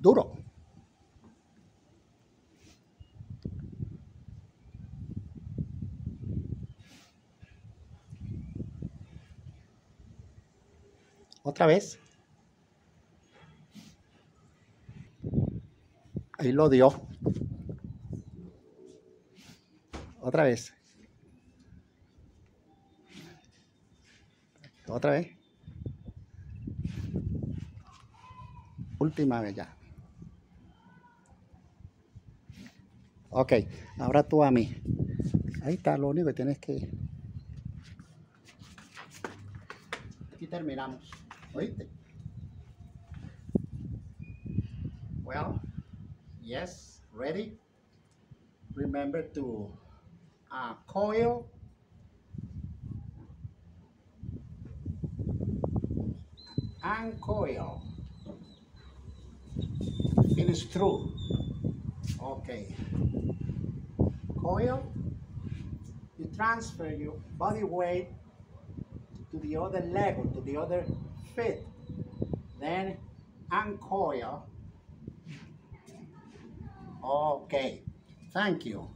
Duro. Otra vez. Ahí lo dio. Otra vez. Otra vez. Última vez ya. Ok, ahora tú a mí. Ahí está, lo único que tienes que... Aquí terminamos. ¿Oíste? Well, yes, ready? Remember to uh, coil uncoil. Finish through. Okay. Coil. You transfer your body weight to the other leg to the other foot. Then uncoil. Okay. Thank you.